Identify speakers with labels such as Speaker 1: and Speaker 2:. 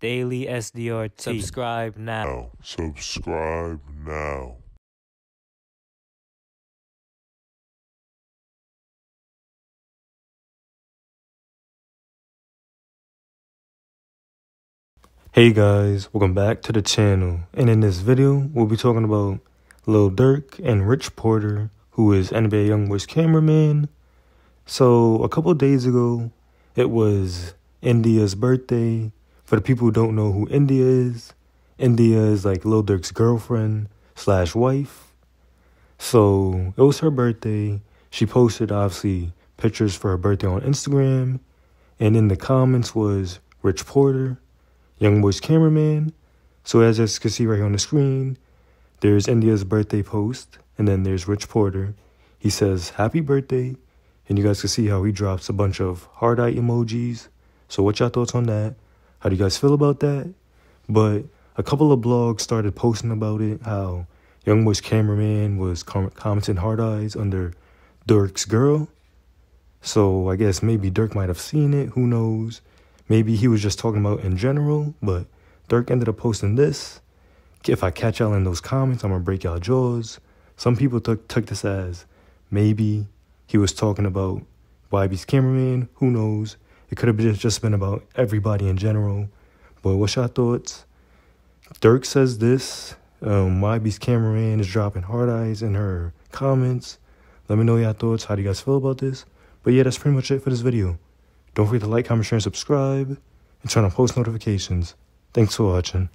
Speaker 1: Daily SDR Tea. Subscribe now.
Speaker 2: now. Subscribe now.
Speaker 3: Hey guys, welcome back to the channel. And in this video, we'll be talking about Lil Durk and Rich Porter, who is NBA YoungBoy's cameraman. So, a couple days ago, it was India's birthday. For the people who don't know who India is, India is like Lil Durk's girlfriend slash wife. So, it was her birthday. She posted, obviously, pictures for her birthday on Instagram. And in the comments was Rich Porter YoungBoy's cameraman. So as you can see right here on the screen, there's India's birthday post, and then there's Rich Porter. He says happy birthday, and you guys can see how he drops a bunch of hard eye emojis. So what y'all thoughts on that? How do you guys feel about that? But a couple of blogs started posting about it, how YoungBoy's cameraman was com- commenting hard eyes under Durk's girl. So I guess maybe Durk might have seen it, who knows? Maybe he was just talking about in general, but Durk ended up posting this. If I catch y'all in those comments, I'm gonna break y'all jaws. Some people took took this as maybe he was talking about YB's cameraman. Who knows? It could have just been about everybody in general. But what's your thoughts? Durk says this. Um, YB's cameraman is dropping hard eyes in her comments. Let me know your thoughts. How do you guys feel about this? But yeah, that's pretty much it for this video. Don't forget to like, comment, share, and subscribe, and turn on post notifications. Thanks for watching.